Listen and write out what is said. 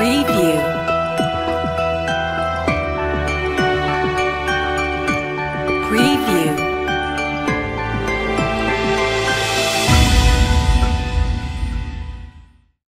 Preview. Preview.